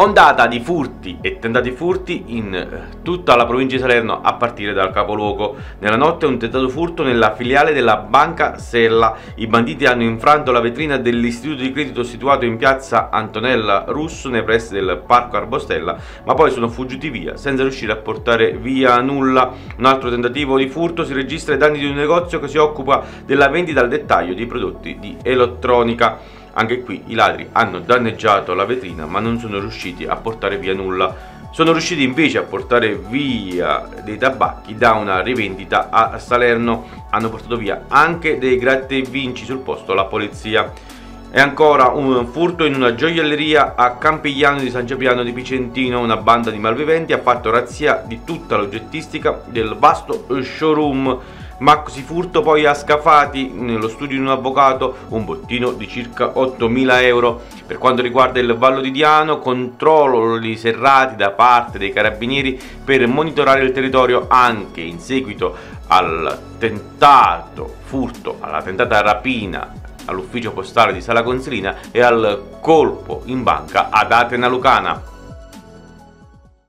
Ondata di furti e tentati furti in eh, tutta la provincia di Salerno a partire dal capoluogo. Nella notte un tentato furto nella filiale della Banca Sella. I banditi hanno infranto la vetrina dell'istituto di credito situato in piazza Antonella Russo nei pressi del Parco Arbostella, ma poi sono fuggiti via senza riuscire a portare via nulla. Un altro tentativo di furto si registra ai danni di un negozio che si occupa della vendita al dettaglio di prodotti di elettronica. Anche qui i ladri hanno danneggiato la vetrina ma non sono riusciti a portare via nulla. Sono riusciti invece a portare via dei tabacchi da una rivendita a Salerno. Hanno portato via anche dei gratte e vinci sul posto la polizia. E ancora un furto in una gioielleria a Campigliano di San Cipriano di Picentino. Una banda di malviventi ha fatto razzia di tutta l'oggettistica del vasto showroom Maxi furto poi ha scafati nello studio di un avvocato un bottino di circa 8.000 euro. Per quanto riguarda il Vallo di Diano, controlli serrati da parte dei carabinieri per monitorare il territorio anche in seguito al tentato furto, alla tentata rapina all'ufficio postale di Sala Consilina e al colpo in banca ad Atena Lucana.